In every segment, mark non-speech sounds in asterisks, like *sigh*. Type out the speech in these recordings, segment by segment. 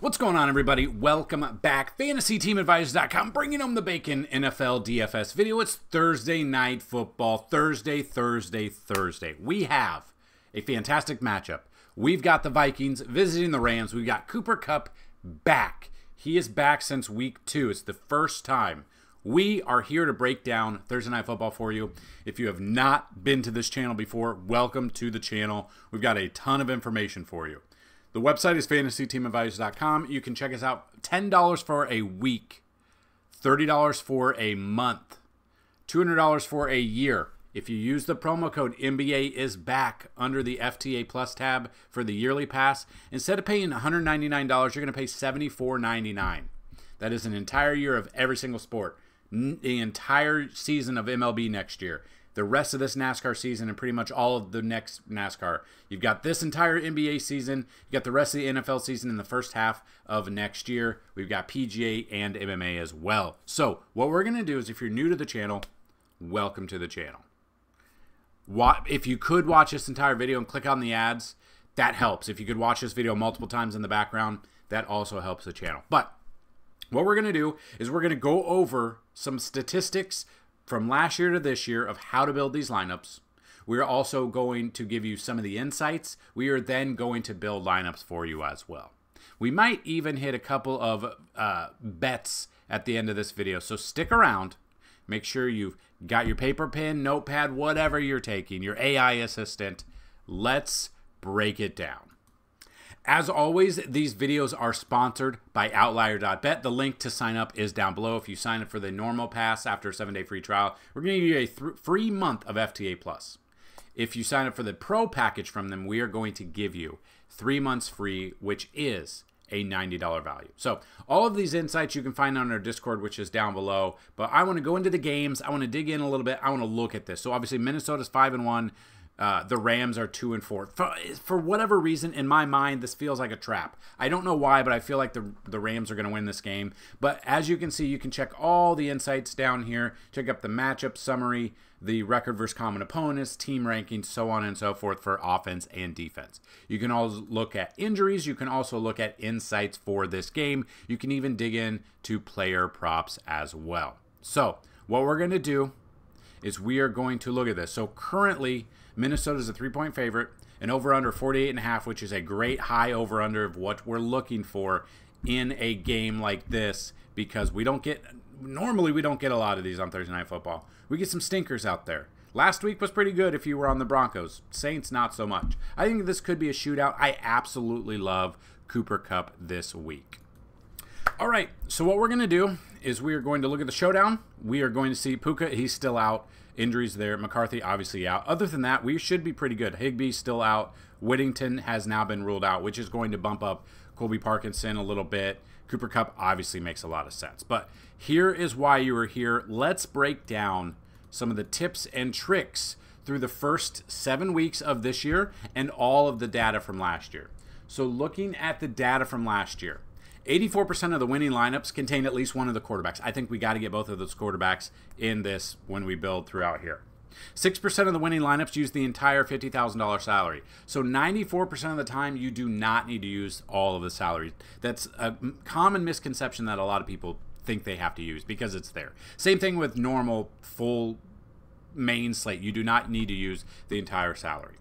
What's going on, everybody? Welcome back. FantasyTeamAdvisors.com bringing home the bacon NFL DFS video. It's Thursday night football. Thursday, Thursday, Thursday. We have a fantastic matchup. We've got the Vikings visiting the Rams. We've got Cooper Kupp back. He is back since week two. It's the first time. We are here to break down Thursday Night Football for you. If you have not been to this channel before, welcome to the channel. We've got a ton of information for you. The website is fantasyteamadvisors.com. You can check us out $10 for a week, $30 for a month, $200 for a year. If you use the promo code NBA is back under the FTA Plus tab for the yearly pass, instead of paying $199, you're going to pay $74.99. That is an entire year of every single sport, the entire season of MLB next year the rest of this NASCAR season and pretty much all of the next NASCAR. You've got this entire NBA season, you got the rest of the NFL season in the first half of next year. We've got PGA and MMA as well. So, what we're going to do is if you're new to the channel, welcome to the channel. What if you could watch this entire video and click on the ads, that helps. If you could watch this video multiple times in the background, that also helps the channel. But what we're going to do is we're going to go over some statistics from last year to this year of how to build these lineups. We're also going to give you some of the insights. We are then going to build lineups for you as well. We might even hit a couple of uh, bets at the end of this video, so stick around. Make sure you've got your paper pen, notepad, whatever you're taking, your AI assistant. Let's break it down. As always, these videos are sponsored by Outlier.bet. The link to sign up is down below. If you sign up for the normal pass after a seven day free trial, we're going to give you a free month of FTA Plus. If you sign up for the pro package from them, we are going to give you three months free, which is a $90 value. So, all of these insights you can find on our Discord, which is down below. But I want to go into the games. I want to dig in a little bit. I want to look at this. So, obviously, Minnesota's 5 and 1. Uh, the Rams are two and four. For, for whatever reason, in my mind, this feels like a trap. I don't know why, but I feel like the the Rams are going to win this game. But as you can see, you can check all the insights down here. Check up the matchup summary, the record versus common opponents, team rankings, so on and so forth for offense and defense. You can also look at injuries. You can also look at insights for this game. You can even dig in to player props as well. So what we're going to do is we are going to look at this. So currently Minnesota is a three point favorite, an over under 48 and a half, which is a great high over under of what we're looking for in a game like this because we don't get normally we don't get a lot of these on Thursday night football. We get some stinkers out there. Last week was pretty good if you were on the Broncos. Saints not so much. I think this could be a shootout. I absolutely love Cooper Kupp this week. All right, so what we're going to do is we are going to look at the showdown. We are going to see Puka, he's still out. Injuries there. McCarthy obviously out. Other than that, we should be pretty good. Higbee's still out. Whittington has now been ruled out, which is going to bump up Colby Parkinson a little bit. Cooper Kupp obviously makes a lot of sense. But here is why you are here. Let's break down some of the tips and tricks through the first seven weeks of this year and all of the data from last year. So, looking at the data from last year, 84% of the winning lineups contain at least one of the quarterbacks. I think we got to get both of those quarterbacks in this when we build throughout here. 6% of the winning lineups use the entire $50,000 salary. So 94% of the time, you do not need to use all of the salary. That's a common misconception that a lot of people think they have to use because it's there. Same thing with normal full main slate. You do not need to use the entire salary.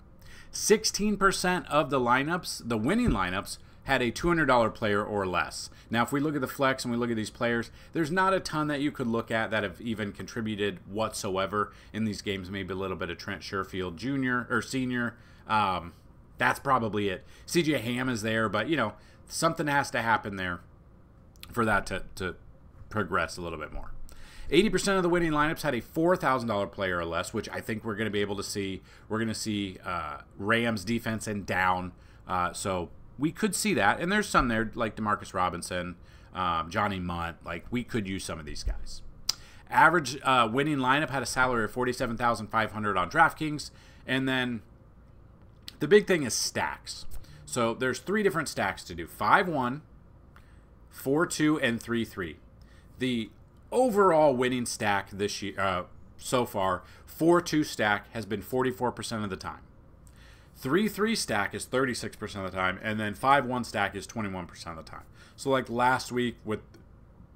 16% of the lineups, the winning lineups, had a $200 player or less. Now, if we look at the flex and we look at these players, there's not a ton that you could look at that have even contributed whatsoever in these games. Maybe a little bit of Trent Sherfield Jr. or Senior. Um, that's probably it. CJ Ham is there, but you know something has to happen there for that to, to progress a little bit more. 80% of the winning lineups had a $4,000 player or less, which I think we're going to be able to see. We're going to see uh, Rams defense and down. Uh, so we could see that, and there's some there like Demarcus Robinson, um, Johnny Mundt. Like we could use some of these guys. Average uh, winning lineup had a salary of forty-seven thousand five hundred on DraftKings, and then the big thing is stacks. So there's three different stacks to do: five one, four two, and three three. The overall winning stack this year uh, so far, four two stack has been forty-four percent of the time. 3 3 stack is 36% of the time, and then 5 1 stack is 21% of the time. So, like last week, with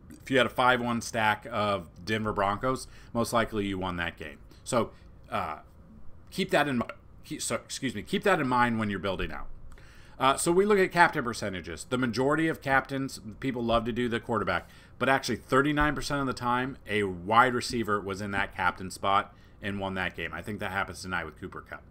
if you had a 5 1 stack of Denver Broncos, most likely you won that game. So, uh, keep that in mind. So, excuse me, keep that in mind when you're building out. Uh, so we look at captain percentages. The majority of captains, people love to do the quarterback, but actually 39% of the time, a wide receiver was in that captain spot and won that game. I think that happens tonight with Cooper Kupp.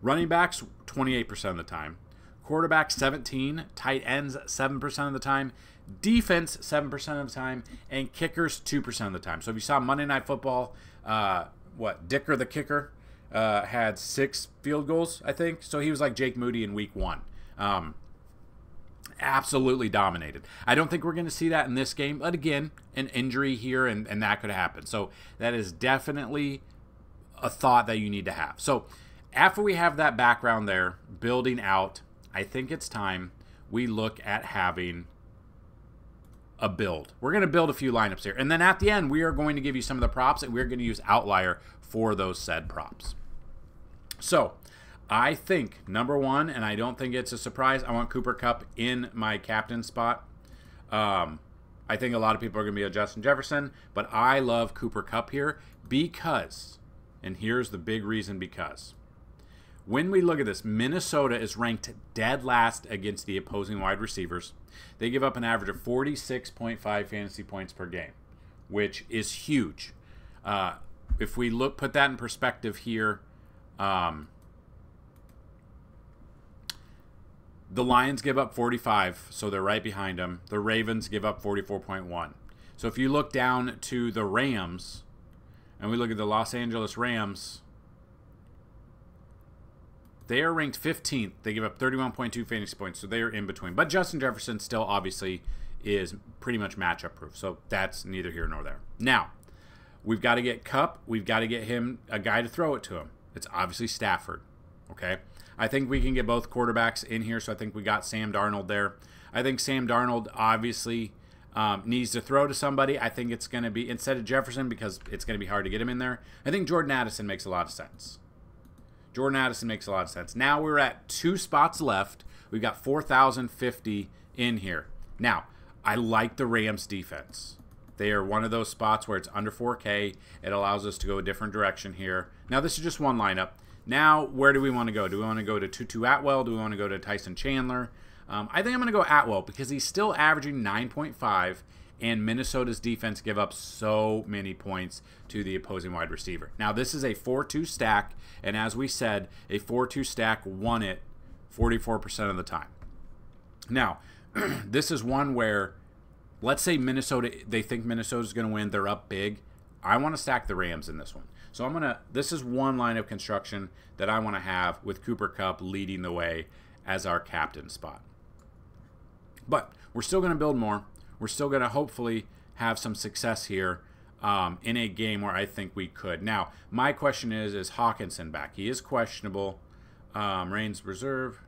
Running backs, 28% of the time. Quarterback, 17. Tight ends, 7% of the time. Defense, 7% of the time. And kickers, 2% of the time. So if you saw Monday Night Football, uh, what, Dicker the kicker uh, had six field goals, I think. So he was like Jake Moody in week one. Um, absolutely dominated. I don't think we're going to see that in this game, but again, an injury here and, and that could happen. So that is definitely a thought that you need to have. So after we have that background there, building out, I think it's time we look at having a build. We're going to build a few lineups here. And then at the end, we are going to give you some of the props and we're going to use Outlier for those said props. So I think number one, and I don't think it's a surprise. I want Cooper Kupp in my captain spot. Um, I think a lot of people are going to be a Justin Jefferson, but I love Cooper Kupp here because, and here's the big reason because. When we look at this, Minnesota is ranked dead last against the opposing wide receivers. They give up an average of 46.5 fantasy points per game, which is huge. Uh, if we look, put that in perspective here, um, The Lions give up 45, so they're right behind them. The Ravens give up 44.1. So if you look down to the Rams, and we look at the Los Angeles Rams, they are ranked 15th. They give up 31.2 fantasy points, so they are in between. But Justin Jefferson still obviously is pretty much matchup proof, so that's neither here nor there. Now, we've got to get Kupp. We've got to get him a guy to throw it to him. It's obviously Stafford. Okay. I think we can get both quarterbacks in here, so I think we got Sam Darnold there. I think Sam Darnold obviously um, needs to throw to somebody. I think it's going to be instead of Jefferson because it's going to be hard to get him in there. I think Jordan Addison makes a lot of sense. Jordan Addison makes a lot of sense. Now we're at two spots left. We've got 4,050 in here. Now, I like the Rams defense. They are one of those spots where it's under 4K. It allows us to go a different direction here. Now, this is just one lineup. Now, where do we want to go? Do we want to go to Tutu Atwell? Do we want to go to Tyson Chandler? Um, I think I'm going to go Atwell because he's still averaging 9.5, and Minnesota's defense give up so many points to the opposing wide receiver. Now, this is a 4 2 stack, and as we said, a 4 2 stack won it 44% of the time. Now, *clears throat* this is one where, let's say Minnesota, they think Minnesota's going to win, they're up big. I want to stack the Rams in this one. So I'm gonna. This is one line of construction that I want to have with Cooper Kupp leading the way as our captain spot. But we're still going to build more. We're still going to hopefully have some success here um, in a game where I think we could. Now, my question is: Is Hockenson back? He is questionable. Um, Reigns reserve.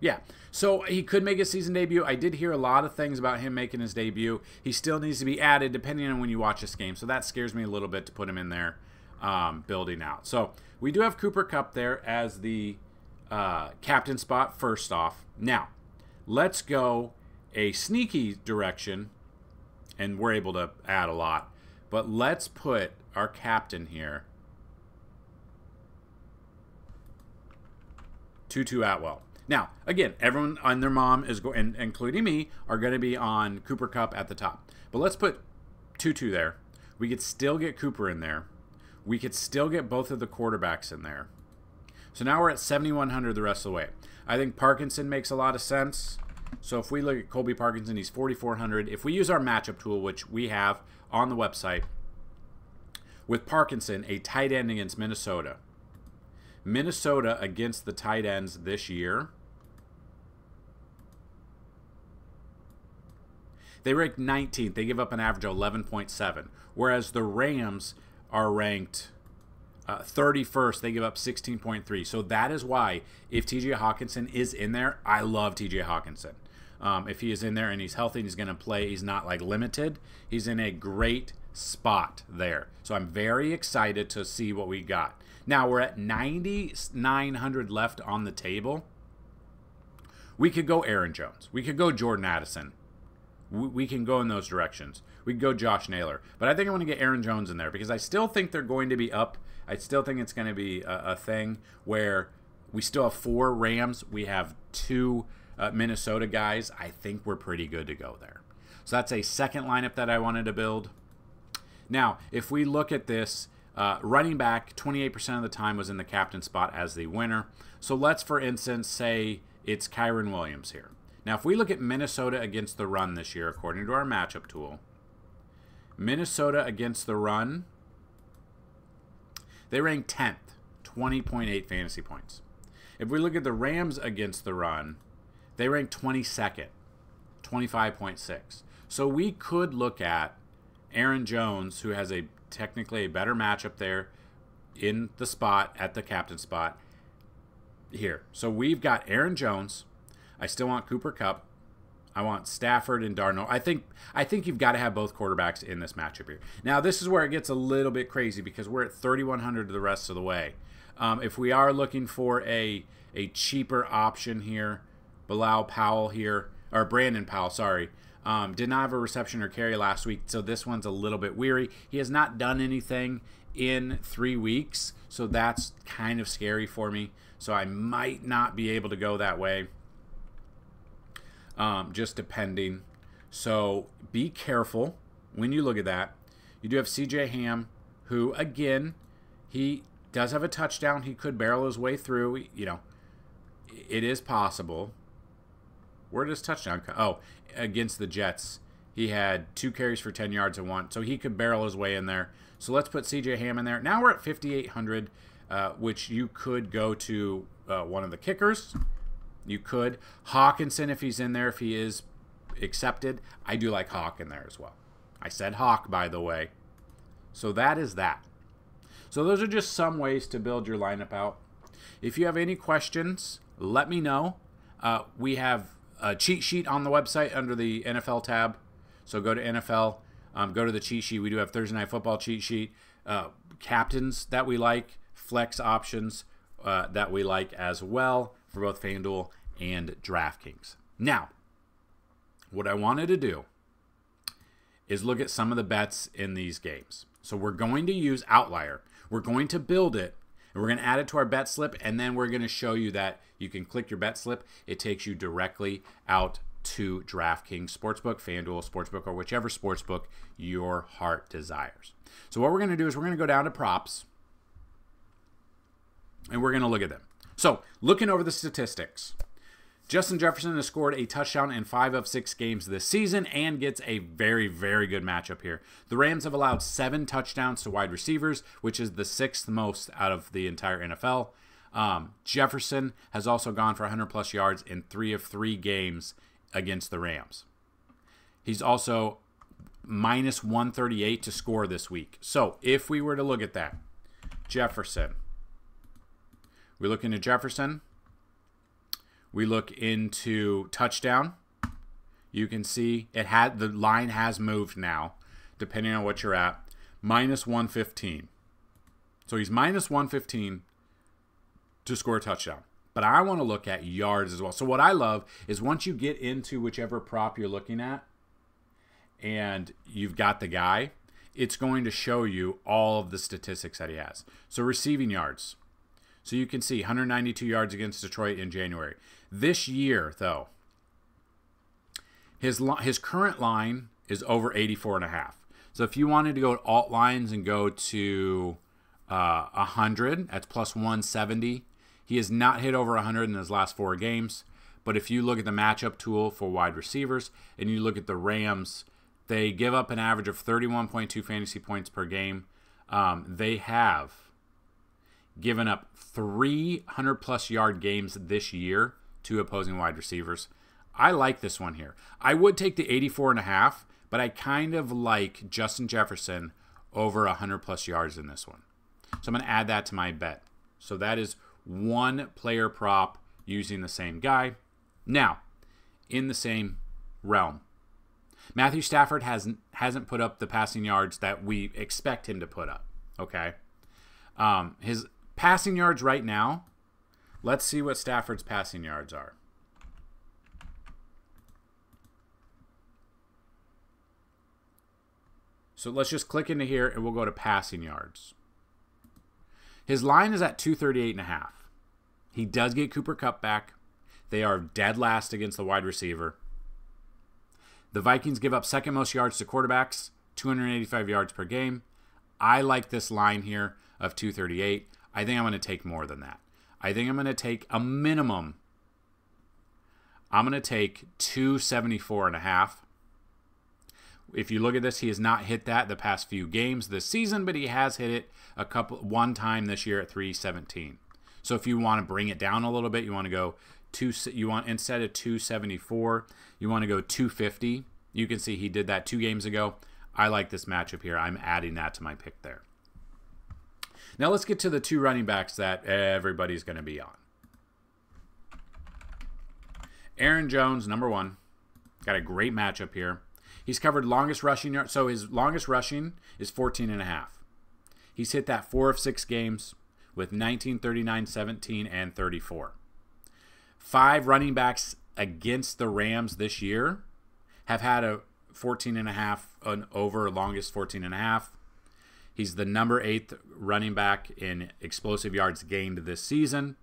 Yeah. So he could make a season debut. I did hear a lot of things about him making his debut. He still needs to be added depending on when you watch this game. So that scares me a little bit to put him in there um, building out. So we do have Cooper Kupp there as the uh, captain spot first off. Now, let's go a sneaky direction, and we're able to add a lot. But let's put our captain here. Tutu Atwell. Now, again, everyone and their mom is going, including me, are going to be on Cooper Kupp at the top. But let's put Tutu there. We could still get Cooper in there. We could still get both of the quarterbacks in there. So now we're at 7,100 the rest of the way. I think Parkinson makes a lot of sense. So if we look at Colby Parkinson, he's 4,400. If we use our matchup tool, which we have on the website, with Parkinson, a tight end against Minnesota, Minnesota against the tight ends this year. They rank 19th. They give up an average of 11.7. Whereas the Rams are ranked uh, 31st. They give up 16.3. So that is why if TJ Hockenson is in there, I love TJ Hockenson. Um, if he is in there and he's healthy and he's going to play, he's not like limited. He's in a great spot there. So I'm very excited to see what we got. Now we're at 9,900 left on the table. We could go Aaron Jones. We could go Jordan Addison. We, we can go in those directions. We could go Josh Naylor. But I think I want to get Aaron Jones in there because I still think they're going to be up. I still think it's going to be a, a thing where we still have four Rams. We have two uh, Minnesota guys. I think we're pretty good to go there. So that's a second lineup that I wanted to build. Now, if we look at this, uh, running back 28% of the time was in the captain spot as the winner. So let's, for instance, say it's Kyren Williams here. Now, if we look at Minnesota against the run this year, according to our matchup tool, Minnesota against the run, they rank 10th, 20.8 fantasy points. If we look at the Rams against the run, they rank 22nd, 25.6. So we could look at Aaron Jones, who has a technically a better matchup there in the spot at the captain spot here. So we've got Aaron Jones. I still want Cooper Kupp. I want Stafford and Darnold. I think I think you've got to have both quarterbacks in this matchup here. Now this is where it gets a little bit crazy because we're at 3100 the rest of the way. Um, if we are looking for a a cheaper option here, Bilal Powell here or Brandon Powell, sorry, um, did not have a reception or carry last week, so this one's a little bit weary. He has not done anything in three weeks, so that's kind of scary for me. So I might not be able to go that way, um, just depending. So be careful when you look at that. You do have CJ Ham, who, again, he does have a touchdown. He could barrel his way through. You know, it is possible. Where does touchdown come? Oh, against the Jets. He had two carries for 10 yards and one, so he could barrel his way in there. So let's put CJ Ham in there. Now we're at 5,800, uh, which you could go to uh, one of the kickers. You could. Hockenson, if he's in there, if he is accepted. I do like Hawk in there as well. I said Hawk, by the way. So that is that. So those are just some ways to build your lineup out. If you have any questions, let me know. Uh, we have a cheat sheet on the website under the NFL tab. So go to NFL, um, go to the cheat sheet. We do have Thursday Night Football cheat sheet, uh, captains that we like, flex options uh, that we like as well for both FanDuel and DraftKings. Now, what I wanted to do is look at some of the bets in these games. So we're going to use Outlier. We're going to build it and we're going to add it to our bet slip, and then we're going to show you that you can click your bet slip. It takes you directly out to DraftKings Sportsbook, FanDuel Sportsbook, or whichever sportsbook your heart desires. So what we're going to do is we're going to go down to props, and we're going to look at them. So looking over the statistics. Justin Jefferson has scored a touchdown in five of six games this season and gets a very, very good matchup here. The Rams have allowed seven touchdowns to wide receivers, which is the sixth most out of the entire NFL. Um, Jefferson has also gone for 100 plus yards in three of three games against the Rams. He's also minus 138 to score this week. So if we were to look at that, Jefferson, we're into Jefferson. We look into touchdown. You can see it had the line has moved now, depending on what you're at. Minus 115. So he's minus 115 to score a touchdown. But I want to look at yards as well. So what I love is once you get into whichever prop you're looking at and you've got the guy, it's going to show you all of the statistics that he has. So receiving yards. So you can see 192 yards against Detroit in January. This year, though, his his current line is over 84 and a half. So if you wanted to go to alt lines and go to uh, 100, that's plus 170. He has not hit over 100 in his last four games. But if you look at the matchup tool for wide receivers and you look at the Rams, they give up an average of 31.2 fantasy points per game. Um, they have given up 300 plus yard games this year to opposing wide receivers. I like this one here. I would take the 84 and a half, but I kind of like Justin Jefferson over 100 plus yards in this one. So I'm going to add that to my bet. So that is one player prop using the same guy. Now, in the same realm, Matthew Stafford hasn't hasn't put up the passing yards that we expect him to put up. Okay, um, his passing yards right now. Let's see what Stafford's passing yards are. So let's just click into here and we'll go to passing yards. His line is at 238 and a half. He does get Cooper Kupp back. They are dead last against the wide receiver. The Vikings give up second most yards to quarterbacks, 285 yards per game. I like this line here of 238. I think I'm going to take more than that. I think I'm going to take a minimum. I'm going to take 274 and a half. If you look at this, he has not hit that the past few games this season, but he has hit it a couple one time this year at 317. So if you want to bring it down a little bit, you want to go two you want instead of 274, you want to go 250. You can see he did that 2 games ago. I like this matchup here. I'm adding that to my pick there. Now let's get to the two running backs that everybody's going to be on. Aaron Jones, number 1. Got a great matchup here. He's covered longest rushing yard. So his longest rushing is 14 and a half. He's hit that four of six games with 19, 39, 17, and 34. Five running backs against the Rams this year have had a 14 and a half an over longest 14 and a half. He's the number eighth running back in explosive yards gained this season.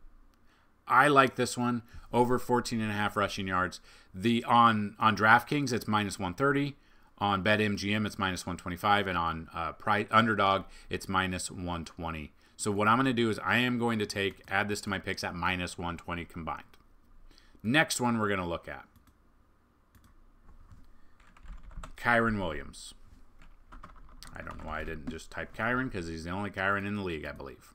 I like this one over 14 and a half rushing yards. The on on DraftKings it's minus 130. On BetMGM it's minus 125, and on uh, Price Underdog it's minus 120. So what I'm going to do is I am going to take add this to my picks at minus 120 combined. Next one we're going to look at Kyren Williams. I didn't just type Kyren because he's the only Kyren in the league, I believe.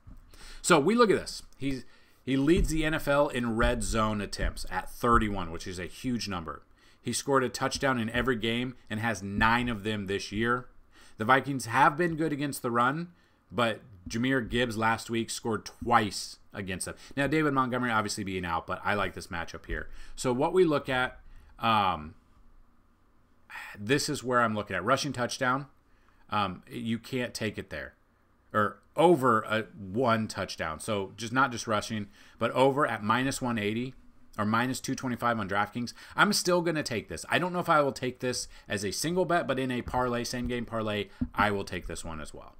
So we look at this. He's he leads the NFL in red zone attempts at 31, which is a huge number. He scored a touchdown in every game and has nine of them this year. The Vikings have been good against the run, but Jahmyr Gibbs last week scored twice against them. Now, David Montgomery obviously being out, but I like this matchup here. So, what we look at, um, this is where I'm looking at rushing touchdown. Um, you can't take it there or over a one touchdown. So just not just rushing, but over at minus 180 or minus 225 on DraftKings. I'm still going to take this. I don't know if I will take this as a single bet, but in a parlay, same game parlay, I will take this one as well.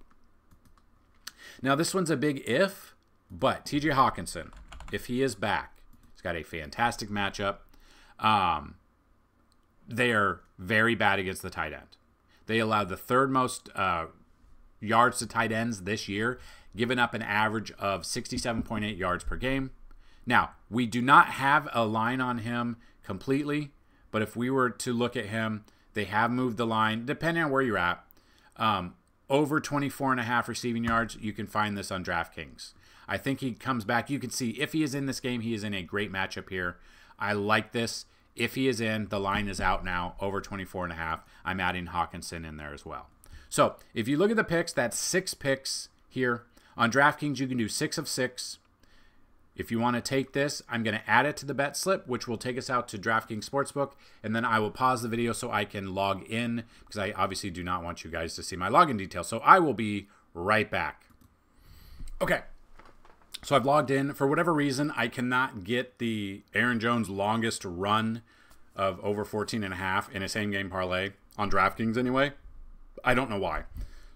Now, this one's a big if, but TJ Hockenson, if he is back, he's got a fantastic matchup. Um, they are very bad against the tight end. They allowed the third most uh, yards to tight ends this year, giving up an average of 67.8 yards per game. Now, we do not have a line on him completely, but if we were to look at him, they have moved the line, depending on where you're at, um, over 24 and a half receiving yards. You can find this on DraftKings. I think he comes back. You can see if he is in this game, he is in a great matchup here. I like this. If he is in, the line is out now, over 24 and a half. I'm adding Hockenson in there as well. So if you look at the picks, that's six picks here. On DraftKings, you can do six of six. If you want to take this, I'm going to add it to the bet slip, which will take us out to DraftKings Sportsbook, and then I will pause the video so I can log in because I obviously do not want you guys to see my login details. So I will be right back. Okay. So I've logged in. For whatever reason, I cannot get the Aaron Jones longest run of over 14 and a half in a same game parlay on DraftKings anyway. I don't know why.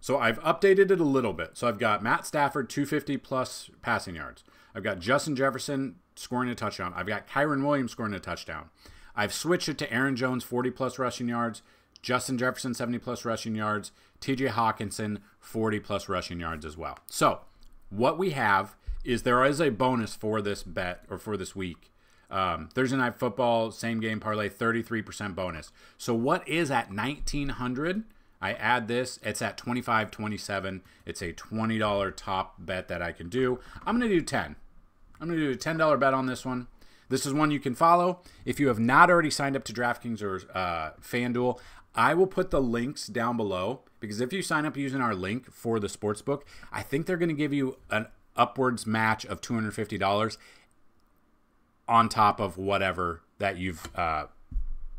So I've updated it a little bit. So I've got Matt Stafford 250 plus passing yards. I've got Justin Jefferson scoring a touchdown. I've got Kyren Williams scoring a touchdown. I've switched it to Aaron Jones 40 plus rushing yards, Justin Jefferson 70 plus rushing yards, TJ Hockenson 40 plus rushing yards as well. So what we have is there is a bonus for this bet or for this week. Um, Thursday night football, same game parlay, 33% bonus. So what is at 1900? I add this, it's at 25 27. It's a $20 top bet that I can do. I'm going to do 10. I'm going to do a $10 bet on this one. This is one you can follow. If you have not already signed up to DraftKings or uh, FanDuel, I will put the links down below because if you sign up using our link for the sportsbook, I think they're going to give you an upwards match of $250 on top of whatever that you've uh,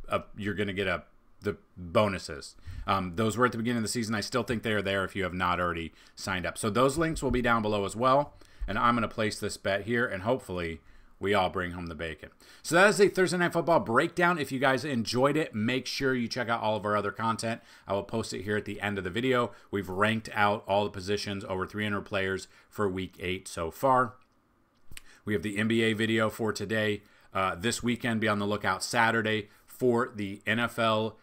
uh, you're going to get a the bonuses. Um, those were at the beginning of the season. I still think they are there if you have not already signed up. So those links will be down below as well. And I'm going to place this bet here, and hopefully we all bring home the bacon. So that is a Thursday Night Football breakdown. If you guys enjoyed it, make sure you check out all of our other content. I will post it here at the end of the video. We've ranked out all the positions, over 300 players for Week 8 so far. We have the NBA video for today. Uh, this weekend, be on the lookout Saturday for the NFL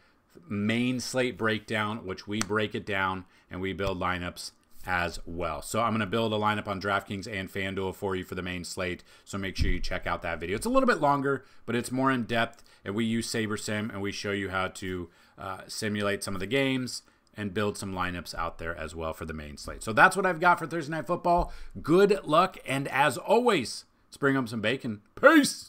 main slate breakdown, which we break it down and we build lineups as well. So I'm going to build a lineup on DraftKings and FanDuel for you for the main slate. So make sure you check out that video. It's a little bit longer, but it's more in depth. And we use SaberSim and we show you how to uh, simulate some of the games and build some lineups out there as well for the main slate. So that's what I've got for Thursday Night Football. Good luck. And as always, bring home some bacon. Peace.